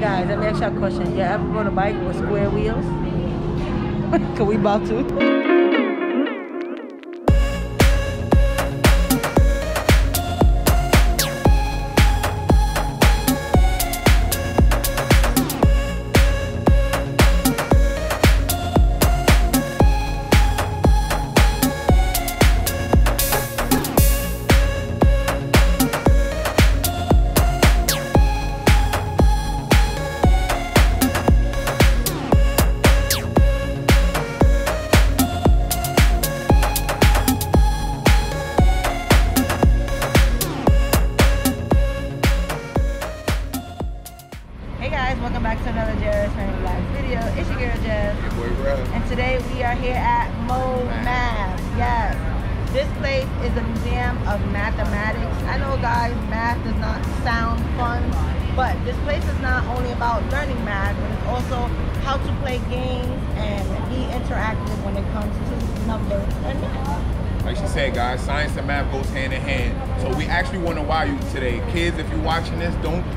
Guys, let me ask y'all a question. You ever rode a bike with square wheels? Can we about to?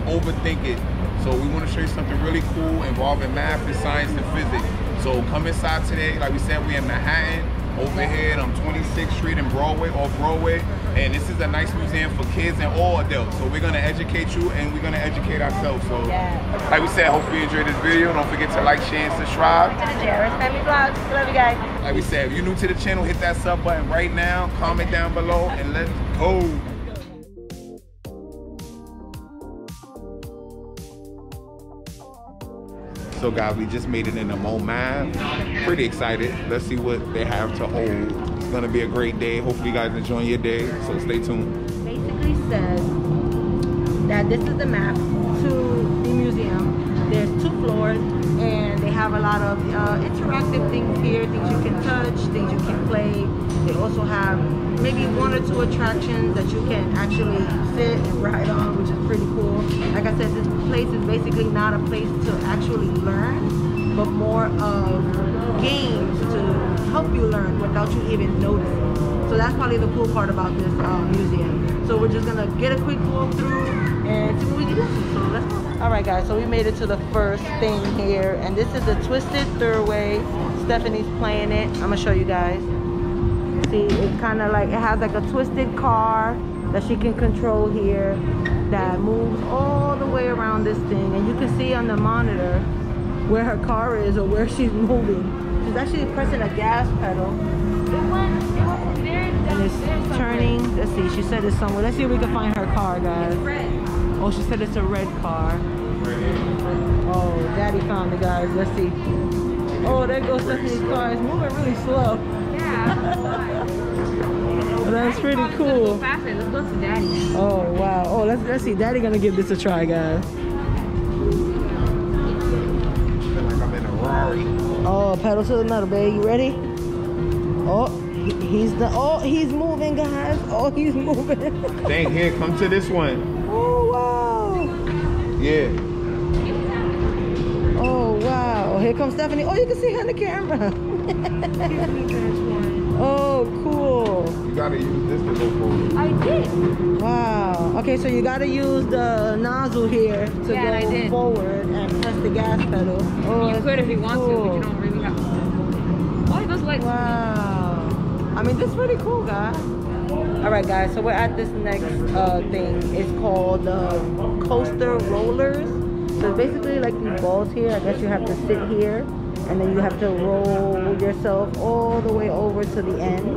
Overthink it. So we want to show you something really cool involving math and science and physics. So come inside today. Like we said, we're in Manhattan, over here on 26th Street and Broadway, off Broadway. And this is a nice museum for kids and all adults. So we're going to educate you and we're going to educate ourselves. So Yeah. like we said, hopefully you enjoyed this video. Don't forget to like, share, and subscribe. To the JRS Family Vlogs. Love you guys. Like we said, if you're new to the channel, hit that sub button right now. Comment down below and let's go. So guys, we just made it in the MoMath. Pretty excited. Let's see what they have to hold. It's gonna be a great day. Hopefully you guys enjoying your day. So stay tuned. basically says that this is the map to the museum. There's two floors and they have a lot of uh, interactive things here, things you can touch, things you can play. They also have maybe one or two attractions that you can actually sit and ride on, which is pretty cool. Like I said, this place is basically not a place to actually learn, but more of games to help you learn without you even noticing. So that's probably the cool part about this um, museum. So we're just gonna get a quick walkthrough and see what we can do. So let's go. All right, guys. So we made it to the first thing here, and this is the Twisted Thruway. Stephanie's playing it. I'm gonna show you guys. See, it kind of like it has like a twisted car that she can control here that moves all the way around this thing, and you can see on the monitor where her car is or where she's moving. She's actually pressing a gas pedal It went there, and it's turning. Let's see. She said it's somewhere. Let's see if we can find her car, guys. Oh, she said it's a red car. Oh, Daddy found it, guys. Let's see. Oh, there goes Stephanie's car. It's moving really slow. That's pretty cool. Let's go to daddy. Oh wow. Oh, let's let's see. Daddy gonna give this a try, guys. feel like I'm in a Rari. Oh, pedal to the metal, babe. You ready? Oh, he's the. Oh, he's moving, guys. Oh, he's moving. Dang, here, come to this one. oh wow. Yeah. Oh wow. Here comes Stephanie. Oh, you can see her in the camera. oh, cool. You gotta use this to go forward. I did. Wow. Okay, so you gotta use the nozzle here to Yeah, go I did. forward and press the gas pedal. Oh, you could if you pretty want to, but you don't really have to. Oh, it goes like. Wow. I mean, this is pretty cool, guys. All right, guys. So we're at this next uh, thing. It's called uh, coaster rollers. So it's basically like these balls here. I guess you have to sit here, and then you have to roll yourself all the way over to the end.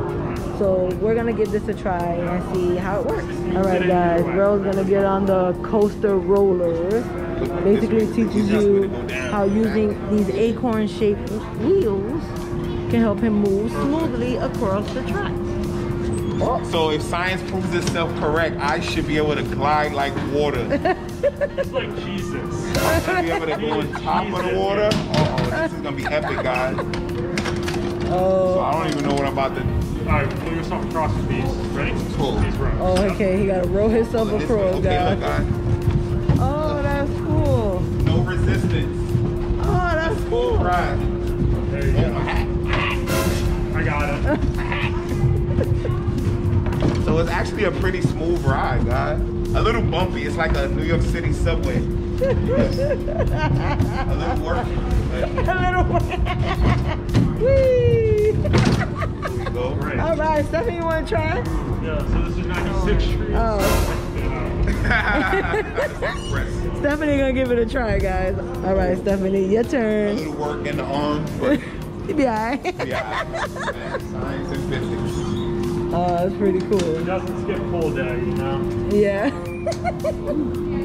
So we're gonna give this a try and see how it works. All right, guys. Rose gonna get on the coaster rollers. Basically teaches you how using these acorn-shaped wheels can help him move smoothly across the track. So if science proves itself correct, I should be able to glide like water. It's like Jesus. I should be able to go on top of the water. Uh Oh, this is gonna be epic, guys. So Oh, I don't even know what I'm about to All right, pull yourself across with these. Ready? Pull. These rows. oh, okay. He got to roll himself This across, Okay, guys. guys. Oh, that's cool. No resistance. Oh, that's cool. Right. There you Oh, go. I got it. So it's actually a pretty smooth ride, guys. A little bumpy. It's like a New York City subway. A little work. A little work. Whee! There you go. Great. All right, Stephanie, you want to try? Yeah, so this is 96th Street. Oh, Express. Stephanie gonna give it a try, guys. All right, Stephanie, your A turn. little work in the arms, but You be alright. yeah. Science and physics. Oh, that's pretty It cool. doesn't skip pull day, you know? Yeah.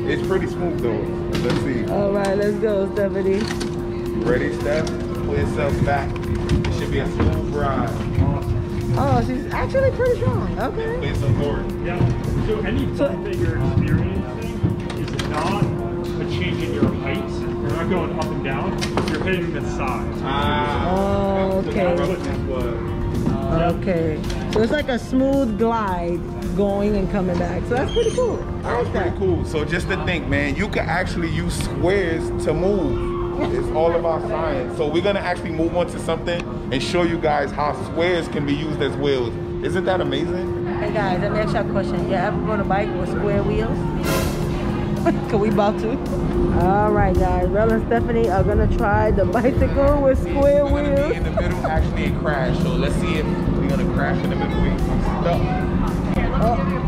It's pretty smooth though. Let's see. All right, let's go, Stephanie. Ready, Steph? Pull yourself back. It should be a smooth ride. Oh, she's actually pretty strong. Okay. Play some forward. Yeah. So any So- bump that you're experiencing is not a change in your height. You're not going up and down. You're hitting the size. Ah. Oh, okay. Okay. So it's like a smooth glide going and coming back. So that's pretty cool. I That was like pretty cool. So just to think, man, you can actually use squares to move. It's all about science. So we're gonna actually move on to something and show you guys how squares can be used as wheels. Isn't that amazing? Hey guys, let me ask you a question. You ever rode a bike with square wheels? Can we about to? All right, guys. Rel and Stephanie are gonna try the bicycle with square We're gonna be wheels. in the middle, actually, and crash. So let's see if we're gonna crash in the middle. We stuck. Here, oh.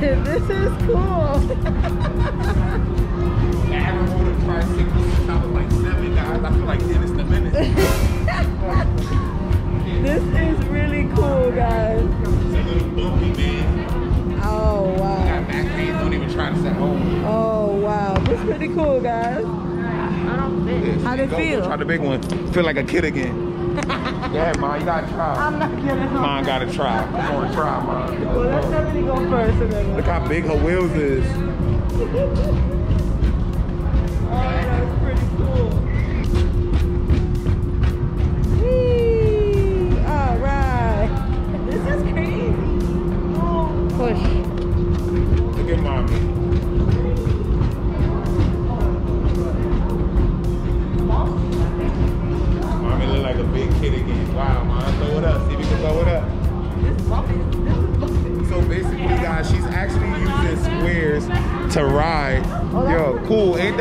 This. This is cool. I haven't rode a tricycle since I was like seven, guys. I feel like Dennis the Menace. this is really cool, guys. It's a little bumpy, man. Oh I wow! got back pain. Don't even try this at home. Oh wow! This is pretty cool, guys. I don't fit. How'd it feel? Try the big one. Feel like a kid again. yeah, man, you gotta try. I'm not kidding. Mom gotta try. Come on, try, mom. Well, let Stephanie go first, and then. Look how big her wheels is. Oh, that's pretty cool. Whee! All right. This is crazy. Oh, push.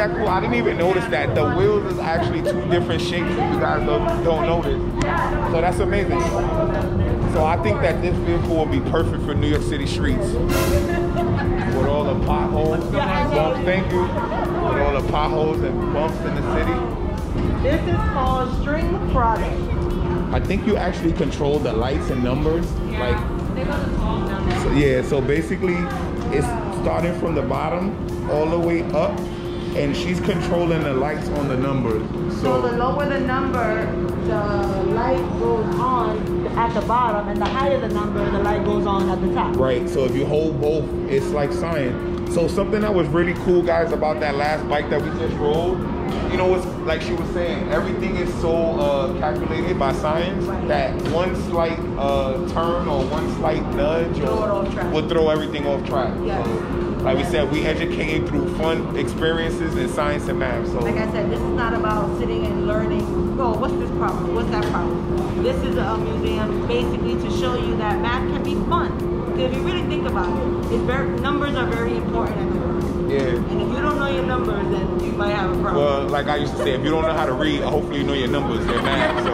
That cool? I didn't even notice that. The wheels is actually two different shapes if you guys don't, don't notice. So that's amazing. So I think that this vehicle will be perfect for New York City streets. With all the potholes, and bumps, thank you. With all the potholes and bumps in the city. This is called string product. I think you actually control the lights and numbers. Like They go to tall down there. So, yeah, so basically it's starting from the bottom all the way up and she's controlling the lights on the numbers. So the lower the number, the light goes on at the bottom, and the higher the number, the light goes on at the top. right, so if you hold both, it's like science. So something that was really cool guys about that last bike that we just rode, you know what's like she was saying, everything is so uh, calculated by science that one slight uh, turn or one slight nudge Throw or, would throw everything off track. Yes. So, like we said, we educate through fun experiences in science and math. So Like I said, this is not about sitting and learning, oh, what's this problem? What's that problem? This is a museum basically to show you that math can be fun. Because if you really think about it, it's very, numbers are very important in the world. yeah. And if you don't know your numbers, then you might have a problem. Well, like I used to say, if you don't know how to read, hopefully you know your numbers and math. So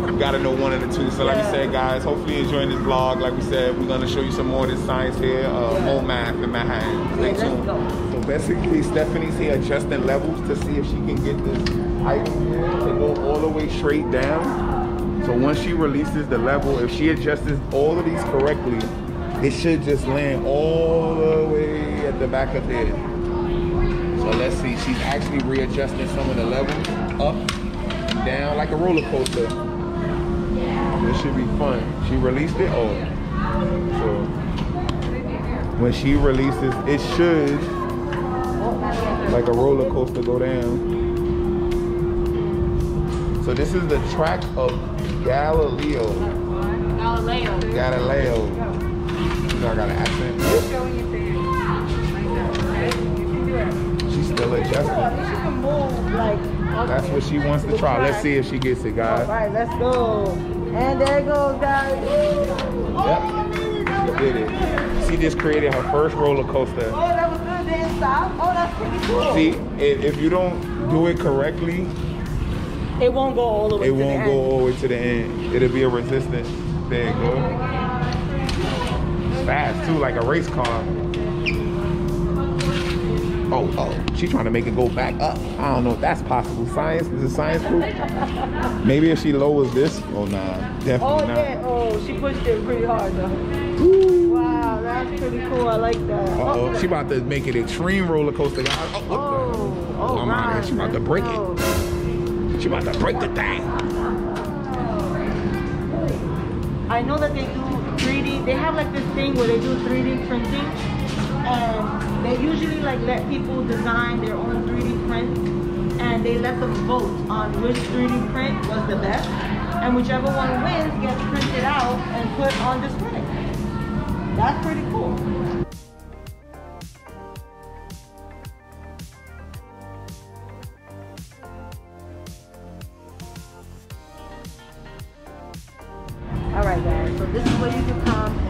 you gotta know one of the two. So like Yeah. we said, guys, hopefully you're enjoying this vlog. Like we said, we're gonna show you some more of this science here, uh, more math in Manhattan. Stay tuned. So basically, Stephanie's here adjusting levels to see if she can get this item here to go all the way straight down. So once she releases the level, if she adjusts all of these correctly, it should just land all the way at the back of it. So let's see, she's actually readjusting some of the levels up, down, like a roller coaster. This should be fun. She released it, oh. So when she releases, it should, like a roller coaster, go down. So this is the track of Galileo. Galileo. Galileo. You know I got an accent. She's still adjusting. She can move like. That's what she wants to try. Let's see if she gets it, guys. All right, let's go. And there it goes, guys. Oh, Yep. there you did it. She just created her first roller coaster. Oh, that was good. They didn't stop. Oh, that's pretty cool. See, if, if you don't do it correctly, it won't go all the way it to the won't end. go all the way to the end. It'll be a resistance. There you go. Fast too, like a race car. Oh, oh, she's trying to make it go back up. I don't know if that's possible. Science, is it science proof? Maybe if she lowers this. Oh nah, definitely Oh, not. yeah. Oh, she pushed it pretty hard, though. Ooh. Wow, that's pretty cool. I like that. Uh oh, she about to make it extreme roller coaster, guys. Oh, what? Oh, oh, Oh, my. God, she about to break it. Oh. She about to break the thing. I know that they do 3D. They have like this thing where they do 3D printing, and they usually like let people design their own 3D print, and they let them vote on which 3D print was the best, and whichever one wins gets printed out and put on display. That's pretty cool. All right, guys. So this is where you can come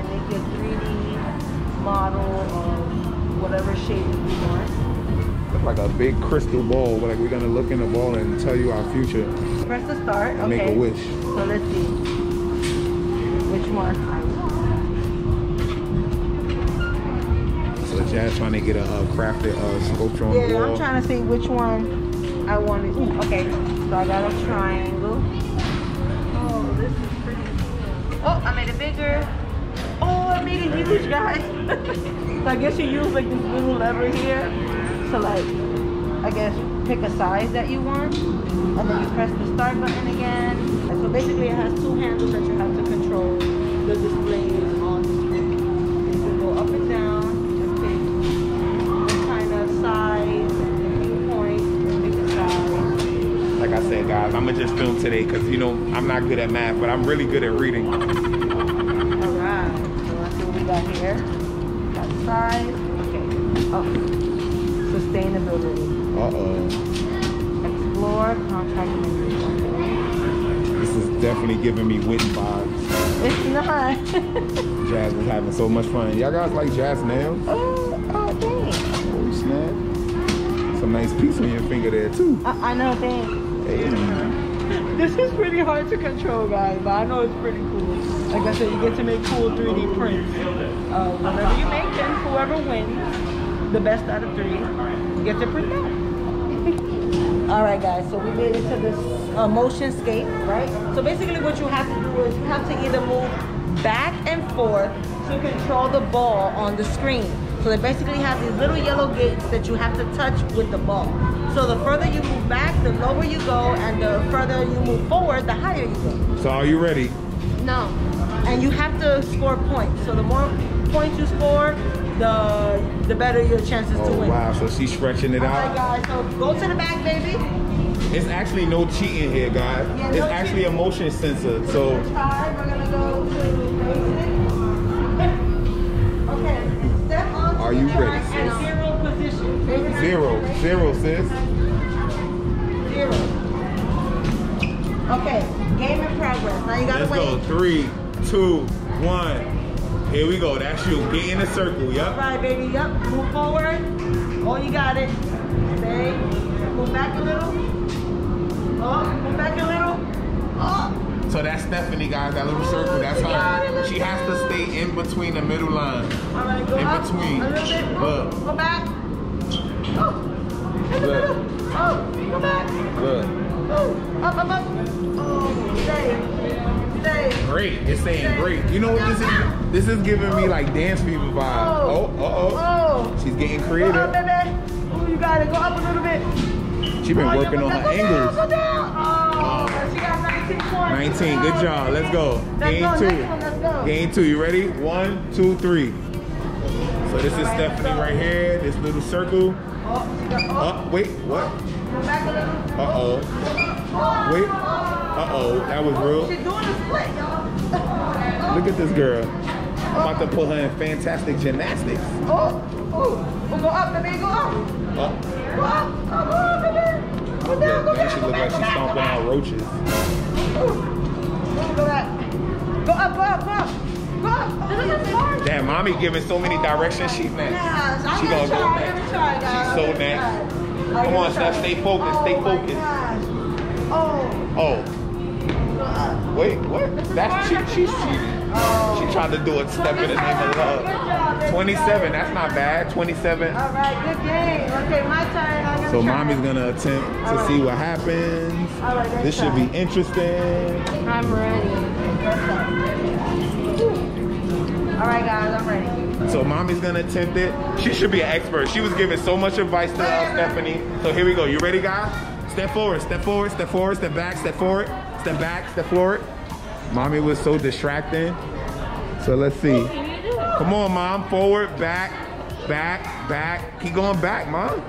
shape you want. Look like a big crystal ball. Like we're gonna look in the ball and tell you our future Press the start. and okay. make a wish. So let's see which one. So Jazz trying to get a uh, crafted uh, sculpture on the Yeah, wall. I'm trying to see which one I want to. Ooh, okay. So I got a triangle. Oh, this is pretty. cool. Oh, I made it bigger. Oh, I made it huge, guys. so I guess you use like this little lever here to like, I guess, pick a size that you want, and then you press the start button again. And so basically, it has two handles that you have to control the displays on the screen. You can go up and down and pick what kind of size, and point, pick a size. Like I said, guys, I'm gonna just film today because you know I'm not good at math, but I'm really good at reading. All right. So see what we got here. Okay. Oh. Sustainability. Uh oh. Explore contract management. This is definitely giving me wit vibes. It's not. Jazz was having so much fun. Y'all guys like jazz nails? oh, oh, dang. Oh snap! Some nice piece on your finger there too. I, I know, dang. Hey. This is pretty hard to control, guys, but I know it's pretty cool. Like I said, you get to make cool 3D prints. Uh, whenever you make whoever wins, the best out of three, gets to print. All right, guys, so we made it to this uh, motion scape, right? So basically what you have to do is you have to either move back and forth to control the ball on the screen. So they basically have these little yellow gates that you have to touch with the ball. So the further you move back, the lower you go, and the further you move forward, the higher you go. So are you ready? No. And you have to score points. So the more points you score, the the better your chances to Oh win. wow! So she's stretching it out. All right, guys. So go to the back, baby. It's actually no cheating here, guys. Yeah, It's no actually a motion sensor. So Try. We're gonna go to. Okay. Step on. Are you ready, sis? zero position. Zero, zero, sis. Zero. Okay. Game in progress. Now you gotta Let's wait. go. Three, two, one. Here we go. That's you. Get in the circle. All Yep. right, baby. Yep. Move forward. Oh, you got it. Stay. Move back a little. Oh, move back a little. Oh. So that's Stephanie, guys. That little oh, circle. That's her. She has to stay in between the middle line. All right, go In up between. a little bit. Look. Go back. Oh. In the Look. middle. Oh, go back. Good. Oh, up, up, up. Oh, stay. Great. It's saying great. You know what this is? This is giving me like dance fever vibes. Oh, uh oh. She's getting Go creative. baby. Oh, you got it. Go up a little bit. She's been working on go her angles. Go. Oh, she got 19 points. 19. Good job. Let's go. Game go, two. next one, let's go. Game two. You ready? One, two, three. So this is Stephanie right here. This little circle. Oh, she got, oh. Oh, wait. What? Go. Uh. Oh. Wait. Uh oh. That was real. She's doing a split, y'all. Look at this girl. I'm about to put her in fantastic gymnastics. Oh, oh, oh, go up, baby, go up. Oh, Go up, oh, go up, baby. Go yeah, down, go down, she go look like she's stomping out roaches. Oh, go back. Go up, go up, go up. This is a smart. Damn, mommy giving so many directions. She's next. I'm She gonna go next. She's so next. Come on, Steph, stay focused, stay Oh focused. Oh. Oh, wait, what? That's she, she's cheating. Oh. She tried to do a step in the name of love. 27, that's not bad. 27. All right, good game. Okay, my turn. So mommy's gonna attempt to Alright. see what happens. Alright, This should be interesting. I'm ready. All right, guys, I'm ready. So mommy's gonna attempt it. She should be an expert. She was giving so much advice to uh, Stephanie. So here we go. You ready, guys? Step forward, step forward, step forward, step back, step forward, step back, step forward. Mommy was so distracting. So let's see. Can you do it? Come on, mom. Forward, back, back, back. Keep going back, mom.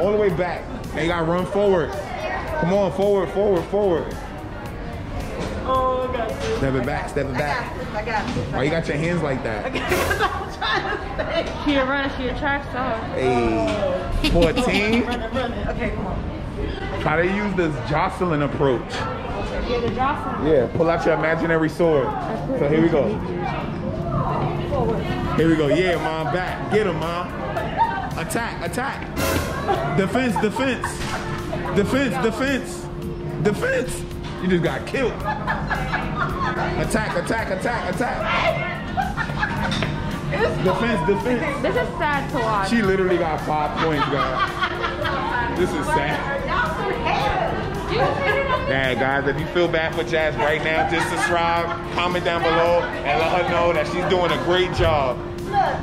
All the way back. Now you gotta run forward. Come on, forward, forward, forward. Oh, I got this. Step it back, step it I back. got this. I got this. Why you got your hands like that? Because I'm trying to stay. She a runner, she a track star. Hey, 14. Run it. Okay, come on. Try to use this Jocelyn approach. Yeah, the Jocelyn. Yeah, pull out your imaginary sword. So here we go. Here we go. Yeah, mom, back. Get him, mom. Attack, attack. Defense, defense. Defense, defense. Defense. You just got killed. Attack, attack, attack, attack. Defense, defense. This is sad to watch. She literally got five points, guys. This is sad. Yeah, guys, if you feel bad for Jazz right now, just subscribe, comment down below, and let her know that she's doing a great job. Look,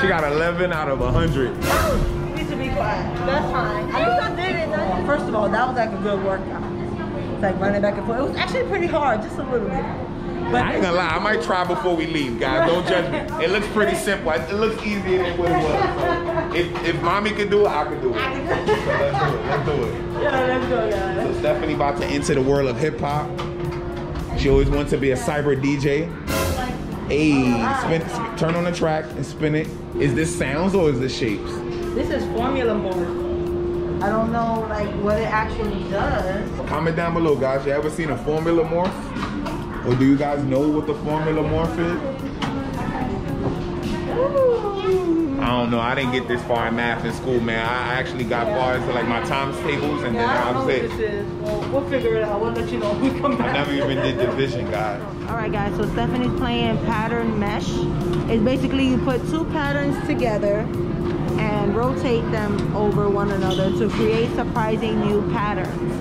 She got 11 out of 100. You need to be quiet. That's fine. I did it. First of all, that was like a good workout. It's like running back and forth. It was actually pretty hard, just a little bit. But I ain't gonna lie, I might try before we leave, guys. Don't judge me. It looks pretty simple. It looks easier than what it was. So if, if mommy could do it, I could do it. So let's do it. Let's do it. Yeah, let's go, guys. So Stephanie about to enter the world of hip hop. She always wanted to be a cyber DJ. Hey, spin, oh, spin, turn on the track and spin it. Is this sounds or is this shapes? This is formula morph. I don't know like what it actually does. Comment down below, guys. You ever seen a formula morph? Or do you guys know what the formula morph is? I don't know. I didn't get this far in math in school, man. I actually got far into like my times tables and then Yeah, I I don't was it. this is. Well, we'll figure it out. We'll let you know when we come back. I back. never even did division, guys. All right, guys. So Stephanie's playing pattern mesh. It's basically you put two patterns together and rotate them over one another to create surprising new patterns.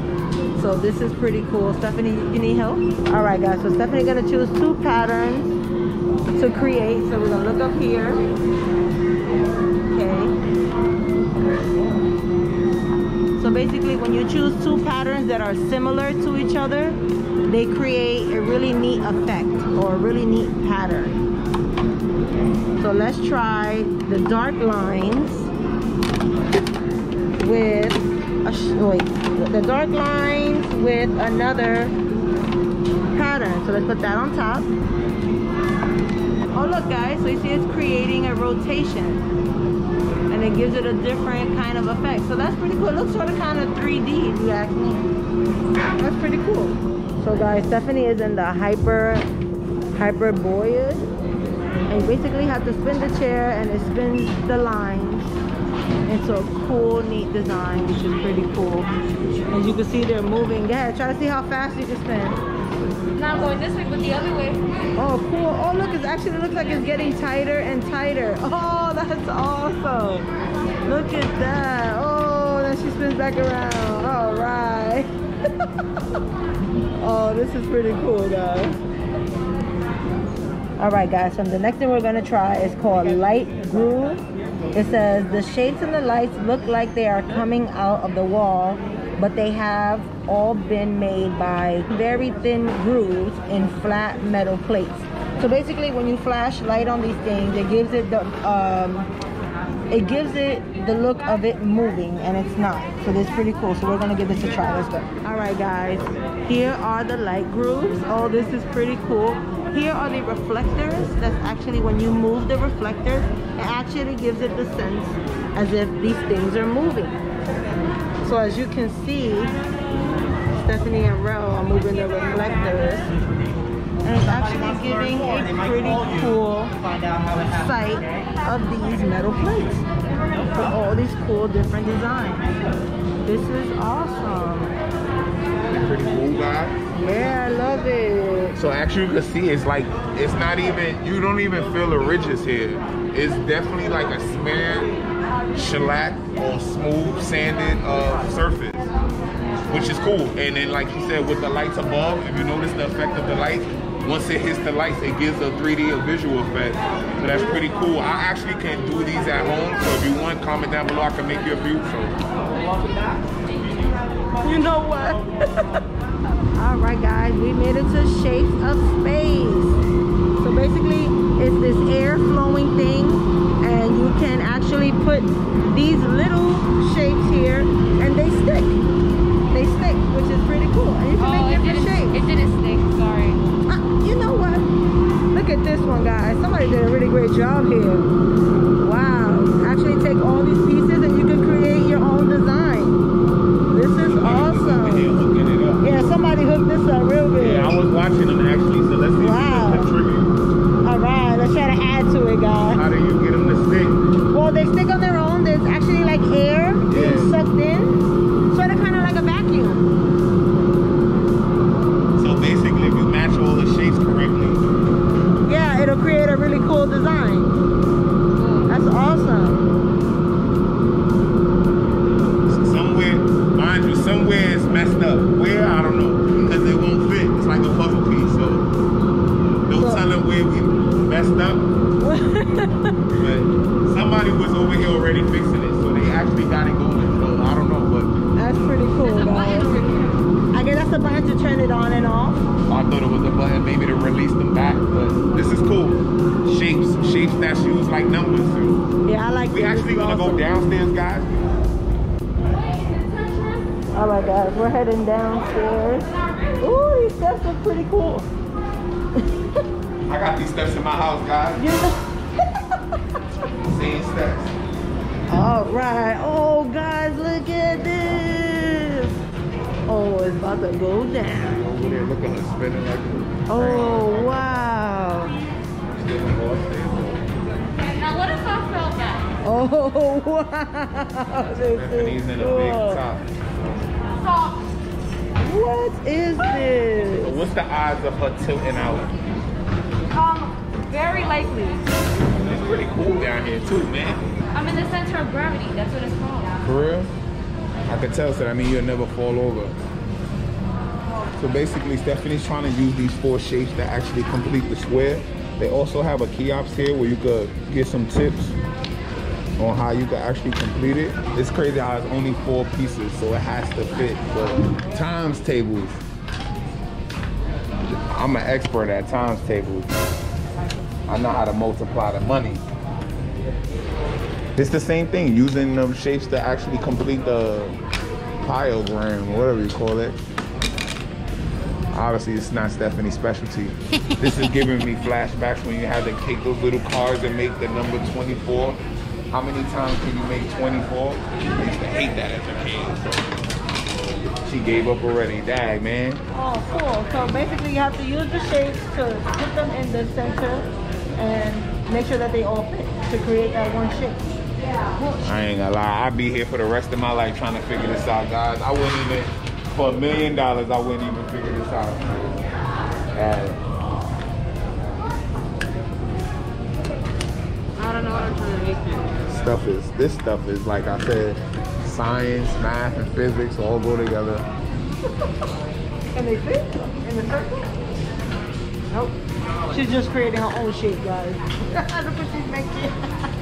So this is pretty cool. Stephanie, you need help? All right, guys. So Stephanie's gonna choose two patterns to create. So we're gonna look up here. Okay. So basically when you choose two patterns that are similar to each other, they create a really neat effect or a really neat pattern. So let's try the dark lines with wait, the dark lines with another pattern. So let's put that on top. Oh look guys, so you see it's creating a rotation and it gives it a different kind of effect. So that's pretty cool. It looks sort of kind of 3D if you ask me. That's pretty cool. So guys, Stephanie is in the hyper hyperborean and you basically have to spin the chair and it spins the lines into a cool, neat design, which is pretty cool. As you can see, they're moving. Ahead, try to see how fast you can spin. Not going this way, but the other way. Oh, cool. Oh, look, it actually looks like it's getting tighter and tighter. Oh, that's awesome. Look at that. Oh, then she spins back around. All right. oh, this is pretty cool, guys. All right, guys, so the next thing we're gonna try is called Light Groove. It says, the shapes and the lights look like they are coming out of the wall, but they have all been made by very thin grooves in flat metal plates. So basically, when you flash light on these things, it gives it the um, it gives it the look of it moving, and it's not. So that's pretty cool. So we're gonna give this a try. Let's go. All right, guys. Here are the light grooves. Oh, this is pretty cool. Here are the reflectors. That's actually when you move the reflector, it actually gives it the sense as if these things are moving. So as you can see, Stephanie and Rel are moving the reflectors and it's actually giving a pretty cool sight of these metal plates with all these cool different designs. This is awesome. Pretty cool, guys. Yeah, I love it. So actually you can see it's like, it's not even, you don't even feel the ridges here. It's definitely like a smeared shellac or smooth sanded uh, surface, which is cool. And then like you said, with the lights above, if you notice the effect of the light, once it hits the lights, it gives a 3D visual effect. So that's pretty cool. I actually can do these at home. So if you want, comment down below. I can make you a few. So You know what? All right, guys, we made it to Shapes of Space. So basically, it's this air flowing thing, and you can actually put these little shapes here, and they stick. They stick, which is pretty cool. And you can Oh, make it different didn't, shapes. it didn't stick. Sorry. Ah, you know what? Look at this one, guys. Somebody did a really great job here. All right, guys, we're heading downstairs. Ooh, these steps look pretty cool. I got these steps in my house, guys. You know- Same steps. All right. Oh, guys, look at this. Oh, it's about to go down. Over there looking at spinning like a Oh, wow. Still gonna go upstairs. Now, what if I fell back? Oh, wow. This Stephanie's is in a big top. Stop. What is this? What's the odds of her tilting out? Um, very likely. It's pretty cool down here too, man. I'm in the center of gravity. That's what it's called. For real? I could tell, so that mean you'll never fall over. So basically, Stephanie's trying to use these four shapes to actually complete the square. They also have a kiosk here where you could get some tips on how you can actually complete it. It's crazy how it's only four pieces, so it has to fit. But times tables. I'm an expert at times tables. I know how to multiply the money. It's the same thing, using them shapes to actually complete the piogram, whatever you call it. Obviously, it's not Stephanie's specialty. this is giving me flashbacks when you had to take those little cards and make the number 24. How many times can you make 24? I used to hate that as a kid. She gave up already. Dag, man. Oh, cool. So basically, you have to use the shapes to put them in the center and make sure that they all fit to create that one shape. I ain't gonna lie, I'd be here for the rest of my life trying to figure this out, guys. I wouldn't even, for a million dollars, I wouldn't even figure this out. Uh, I don't know what I'm trying to make here. Stuff is, this stuff is, like I said, science, math, and physics all go together. And they fit in the circle? Nope. She's just creating her own shape, guys. Look what she's making.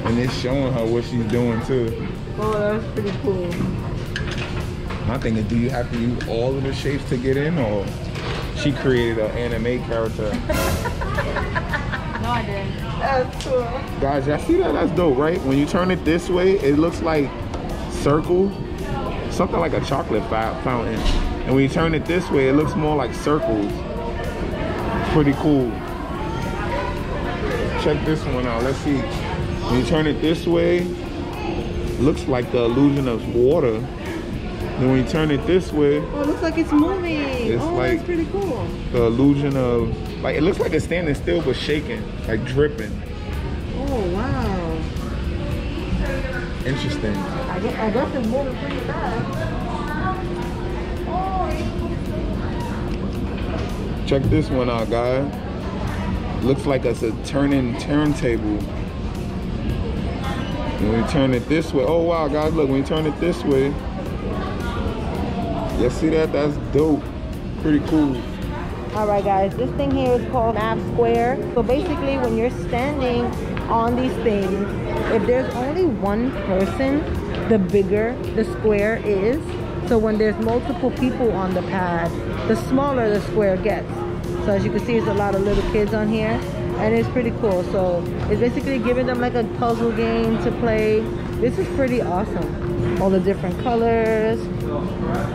And it's showing her what she's doing too. Oh, that's pretty cool. My thing is, do you have to use all of the shapes to get in, or she created an anime character? No, I didn't. That's cool. Guys, y'all see that? That's dope, right? When you turn it this way, it looks like circle, something like a chocolate fountain. And when you turn it this way, it looks more like circles. Pretty cool. Check this one out. Let's see. When you turn it this way, looks like the illusion of water. Then when you turn it this way, Oh, it looks like it's moving. It's oh, like- that's pretty cool. the illusion of like it looks like it's standing still but shaking, like dripping. Oh, wow. Interesting. I guess, I guess it's moving pretty fast. Check this one out, guys. Looks like it's a turning turntable. When we turn it this way, oh wow, guys, look, when you turn it this way, you see that? That's dope. Pretty cool. All right, guys, this thing here is called Math Square. So basically, when you're standing on these things, if there's only one person, the bigger the square is. So when there's multiple people on the pad, the smaller the square gets. So as you can see, there's a lot of little kids on here, and it's pretty cool. So it's basically giving them like a puzzle game to play. This is pretty awesome. All the different colors.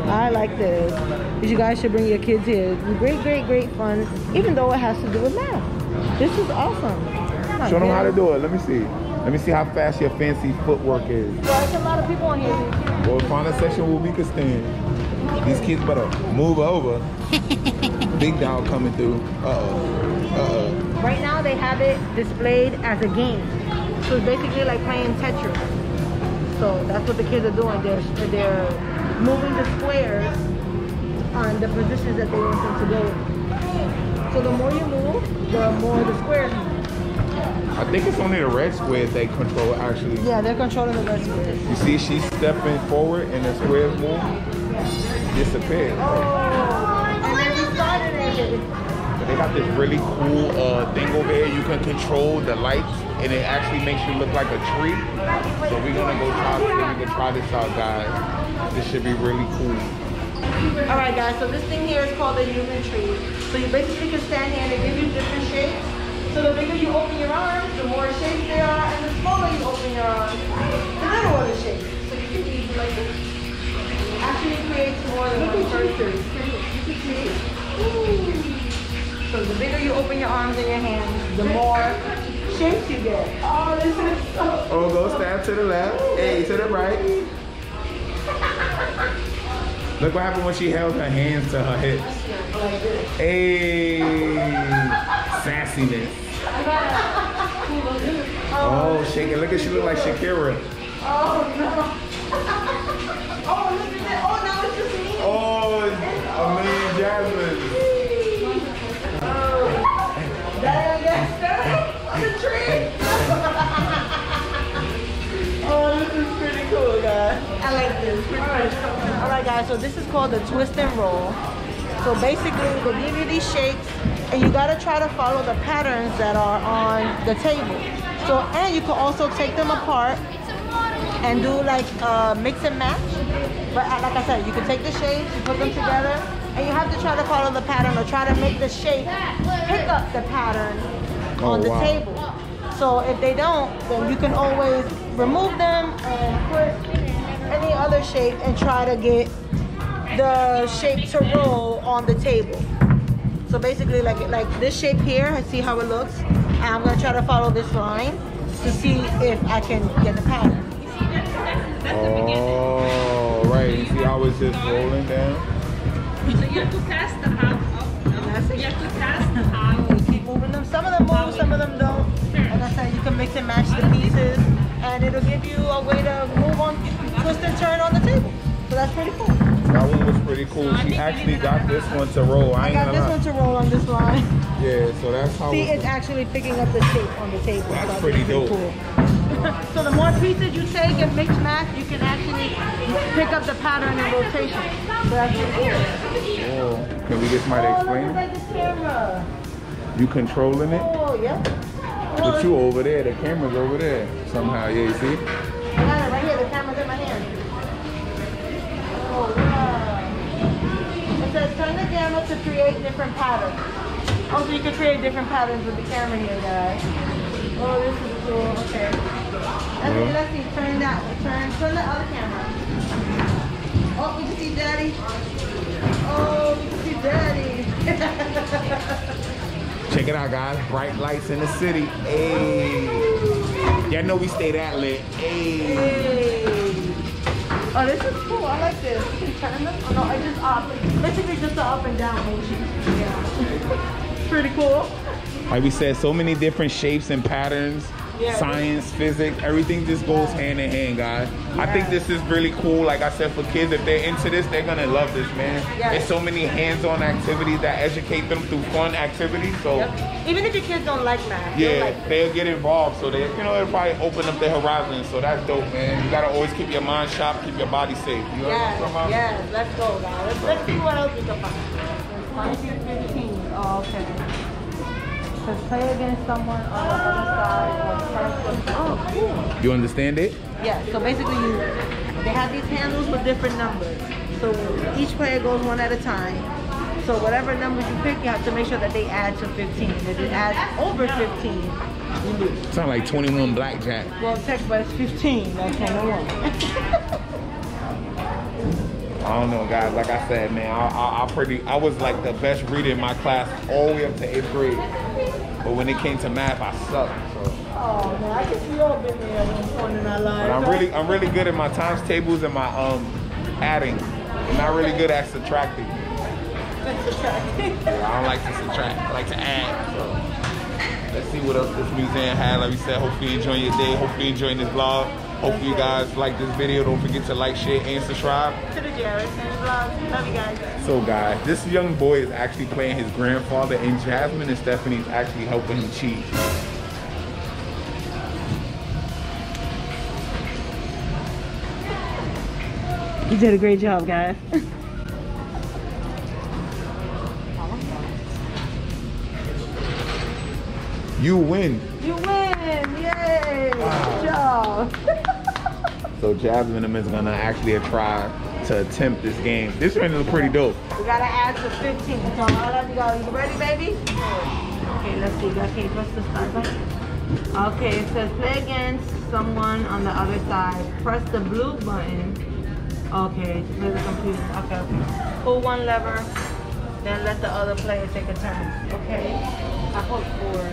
I like this. You guys should bring your kids here. It's great, great, great fun, even though it has to do with math. This is awesome. Show them how to do it. Let me see. Let me see how fast your fancy footwork is. Well, there's a lot of people on here. Well, find a section where we can stand. These kids better move over. Big dog coming through. Uh-oh. Uh-oh. Right now, they have it displayed as a game. So it's basically like playing Tetris. So that's what the kids are doing. They're, they're moving the squares on the positions that they want them to go. So the more you move, the more the squares move. I think it's only the red square they control actually. Yeah, they're controlling the red square. You see she's stepping forward and the squares move? Disappear. Oh, and then we started it. They got this really cool uh, thing over here. You can control the lights and it actually makes you look like a tree. So we're gonna go try we're gonna try this out guys. This should be really cool. All right, guys. So this thing here is called a human tree. So you basically can stand here and they give you different shapes. So the bigger you open your arms, the more shapes there are, and the smaller you open your arms, the littler the shape. So you can use it like this. Actually creates more than one person. You can create. So the bigger you open your arms and your hands, the more shapes you get. Oh, this is so Oh, go stab to the left. Hey, to the right. Look what happened when she held her hands to her hips. Hey, sassiness. Oh, shake it. Look at she look like Shakira. Oh no. Oh, look at that. Oh, now it's just me. Oh, a million Jasmine. I like this. All right, guys. So this is called the twist and roll. So basically, they give you these shapes, and you gotta try to follow the patterns that are on the table. So, and you can also take them apart and do like uh, mix and match. But uh, like I said, you can take the shapes, you put them together, and you have to try to follow the pattern or try to make the shape pick up the pattern Oh, on the wow. table. So if they don't, then you can always remove them and put any other shape and try to get the shape to roll on the table. So basically like like this shape here, I see how it looks? And I'm gonna try to follow this line to see if I can get the pattern. Oh, right. You see how it's just rolling down? So you have to test how. That's it. You have to test how. keep moving them. Some of them move, some of them don't. Like I said, you can mix and match the pieces, and it'll give you a way to move on, twist and turn on the table. So that's pretty cool. That one was pretty cool. She actually got this one to roll. I I ain't got this one to roll on this line. Yeah, so that's how See, it's it's actually picking up the shape on the table. That's so pretty think dope. Cool. so the more pieces you take and mix match, you can actually pick up the pattern and rotation. So that's pretty cool. Can we get somebody to Oh, look explain at it? the camera. You controlling it? Oh, yeah. But you over there, the camera's over there. Somehow, yeah, you see? I got it right here. The camera's in my hand. Oh, wow. It says turn the camera to create different patterns. Oh, so you can create different patterns with the camera here, guys. Oh, this is cool. Okay. Let's see, let's see. Turn that. Turn, turn the other camera. Oh, we can see daddy. Oh, we can see daddy. Check it out, guys. Bright lights in the city. Hey. Y'all know we stay that lit. Hey. hey. Oh, this is cool. I like this. You can turn them. Oh, no, I just up. Basically just the up and down motion. Yeah. Pretty cool. Like we said, so many different shapes and patterns. Yeah. Science, physics, everything just goes hand in hand, guys. I think this is really cool. Like I said, for kids, if they're into this, they're gonna love this, man. Yes. There's so many hands-on activities that educate them through fun activities. So Yep. Even if your kids don't like math, they'll yeah, like they'll get involved. So they, you know, it'll probably open up their horizons. So that's dope, man. You gotta always keep your mind sharp, keep your body safe. You know what I'm Yes, talking about? yes, let's go, guys. Let's, let's see what else we can find. There's 15. Oh, okay. Says play against someone on the other side or press the. Oh, cool. You understand it? Yeah, so basically you, they have these handles with different numbers. So each player goes one at a time. So whatever numbers you pick, you have to make sure that they add to 15. If it adds over 15, you lose. Sound like 21 blackjack. Well, text but it's 15, that's 21. I don't know, guys. Like I said, man, I, I, I pretty, I was like the best reader in my class all the way up to eighth grade. But when it came to math, I sucked. So. oh man, I guess we all been there at one point in our lives. But I'm really, I'm really good at my times tables and my um adding. I'm not really good at subtracting. I don't like to subtract. I like to add. So let's see what else this museum had. Like we said, hopefully you enjoying your day. Hopefully you enjoying this vlog. Hopefully you guys like this video. Don't forget to like, share, and subscribe. to the Jared and vlog. Love you guys. So guys, this young boy is actually playing his grandfather and Jasmine and Stephanie's actually helping him cheat. You did a great job, guys. You win. You win! Yay! Good job. So and them is gonna actually try to attempt this game. This one is pretty dope. We gotta add to 15. So all you go. You ready, baby? Okay, let's see. Okay, what's the start button? Okay, it says play against someone on the other side. Press the blue button. Okay, play the computer. Okay, okay. Pull one lever, then let the other player take a turn. Okay. I pulled four.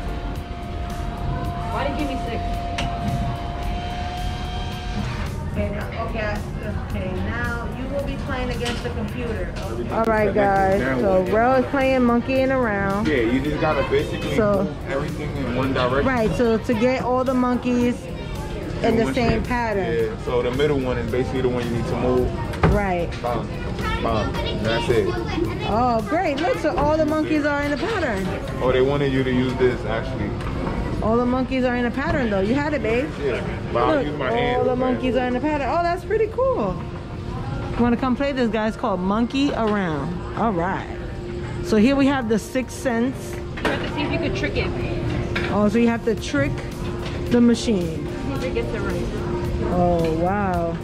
Why did you give me six? Okay, now, okay, okay, now you will be playing against the computer. All right, guys. So Rel is playing monkeying around. Yeah, you just gotta basically So- move everything in one direction. Right. So to get all the monkeys in the same shape. pattern. Yeah, so the middle one is basically the one you need to move. Right. Bam, bam. That's it. Oh, great. Look, so all the monkeys are in the pattern. Oh, they wanted you to use this actually. All the monkeys are in a pattern, though. You had it, babe. Yeah, Look, my all hand. the monkeys are in a pattern. Oh, that's pretty cool. You want to come play this, guys? Called Monkey Around. All right. So here we have the sixth sense. You have to see if you could trick it. Oh, so you have to trick the machine. See gets it right. Oh, wow.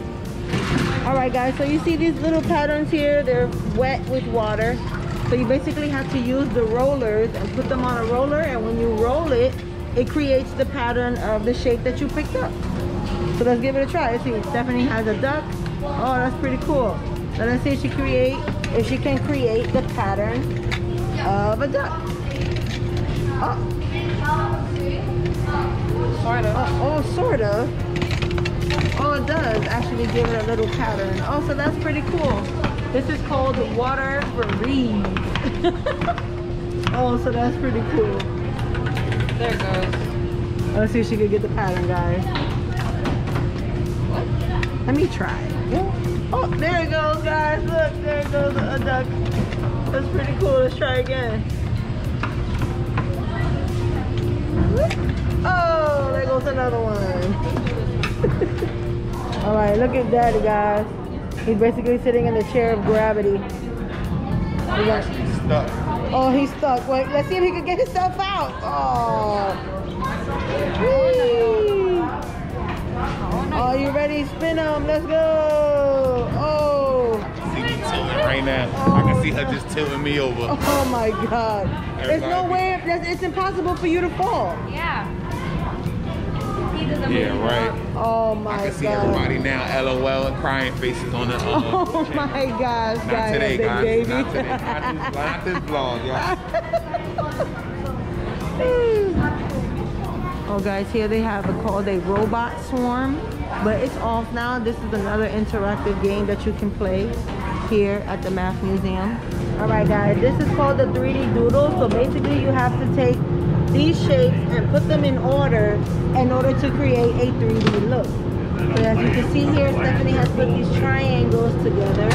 All right, guys, so you see these little patterns here? They're wet with water. So you basically have to use the rollers and put them on a roller, and when you roll it, it creates the pattern of the shape that you picked up. So let's give it a try. Let's see, Stephanie has a duck. Oh, that's pretty cool. Let us see if she create, if she can create the pattern of a duck. Oh, Sort of. Uh, oh, oh, sort of. Oh, it does actually give it a little pattern. Oh, so that's pretty cool. This is called water breeze. oh, so that's pretty cool. There it goes. Let's see if she can get the pattern, guys. Let me try. Yeah. Oh, there it goes, guys. Look, there it goes, a duck. That's pretty cool. Let's try again. Oh, there goes another one. All right, look at daddy, guys. He's basically sitting in the chair of gravity. We got- Stuck. Oh, he's stuck. Wait, let's see if he can get himself out. Oh. Whee! Oh, you ready? Spin him. Let's go. Oh. See me tilting right now. I can see her just tilting me over. Oh my God. There's no way. It's impossible for you to fall. Yeah. Yeah, right. Oh my god. I can see God. everybody now LOL and crying faces on the uh, Oh my gosh, Not guys. today, guys. baby. Not today. Not this, not this vlog, y'all. Oh guys, here they have a called a robot swarm, but it's off now. This is another interactive game that you can play here at the Math Museum. All right guys, this is called the 3D Doodle. So basically you have to take these shapes and put them in order in order to create a 3D look. So as you can see here, Stephanie has put these triangles together.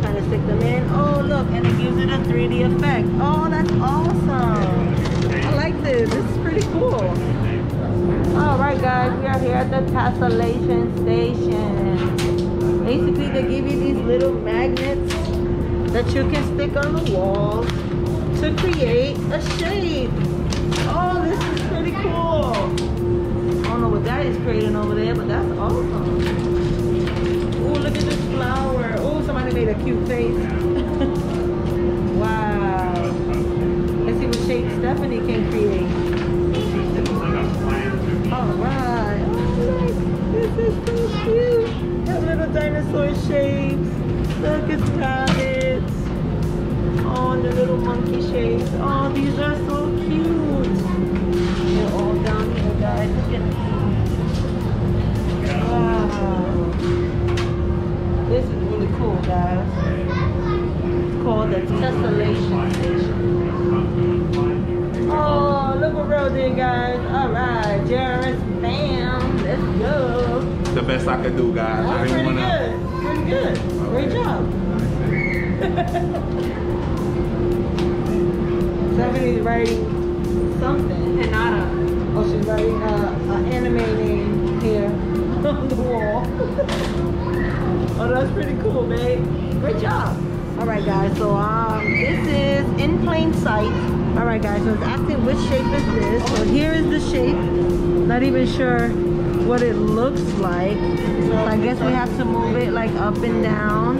Kind of stick them in. Oh look, and it gives it a 3D effect. Oh, that's awesome. I like this. This is pretty cool. All right, guys, we are here at the tessellation station. Basically, they give you these little magnets that you can stick on the walls to create a shape. That is creating over there, but that's awesome. Oh, look at this flower. Oh, somebody made a cute face. wow. Let's see what shape Stephanie can create. Alright. Oh, look. This is so cute. Got little dinosaur shapes. Look, it's rabbits. Oh, the little monkey shapes. Oh, best I could do, guys. I That's didn't pretty wanna. good. Pretty good. Great job. Stephanie's writing something. Hinata. Oh, she's writing uh, an anime name here on the wall. oh, that's pretty cool, babe. Great job. All right, guys. So um, this is in plain sight. All right, guys. So it's asking which shape is this. So here is the shape. Not even sure what it looks like. So I guess we have to move it like up and down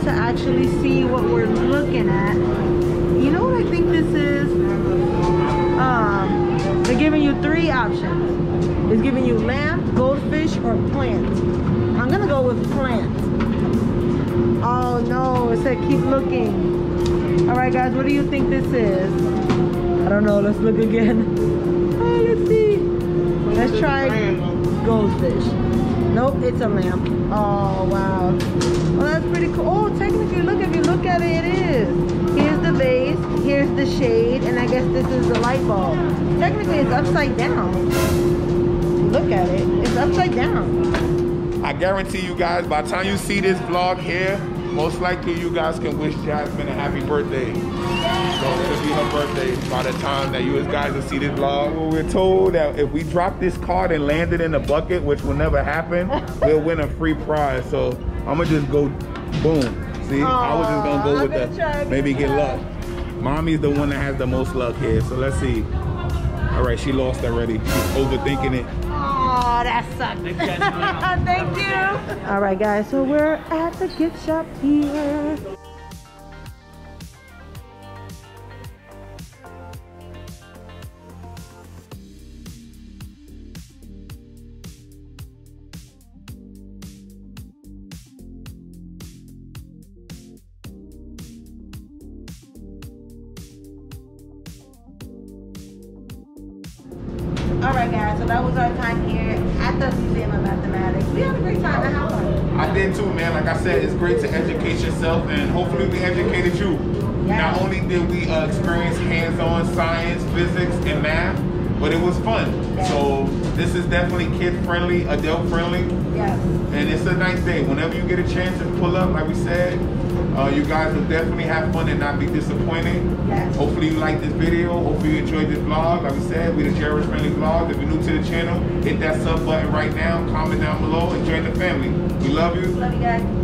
to actually see what we're looking at. You know what I think this is? Um, they're giving you three options. It's giving you lamp, goldfish, or plant. I'm gonna go with plant. Oh no, it said keep looking. All right, guys, what do you think this is? I don't know. Let's look again. Oh, let's see. Let's try goldfish. Nope, it's a lamp. Oh wow. Well, that's pretty cool. Oh, technically, look if you look at it, it is. Here's the base. Here's the shade, and I guess this is the light bulb. Technically, it's upside down. Look at it. It's upside down. I guarantee you guys, by the time you see this vlog here, most likely you guys can wish Jasmine a happy birthday. So it'll be her birthday by the time that you guys will see this vlog. Well, we're told that if we drop this card and land it in the bucket, which will never happen, we'll win a free prize. So I'm gonna just go boom. See, I was just gonna go with the trying maybe get get luck. Mommy's the one that has the most luck here. So let's see. All right, she lost already. She's overthinking it. Oh, that sucks. Thank you. All right, guys. So we're at the gift shop here. Get a chance to pull up, like we said, uh, you guys will definitely have fun and not be disappointed. Yes. Hopefully you like this video. Hopefully you enjoyed this vlog. Like we said, we're the JRS Family Vlog. If you're new to the channel, hit that sub button right now. Comment down below and join the family. We love you. Love you guys.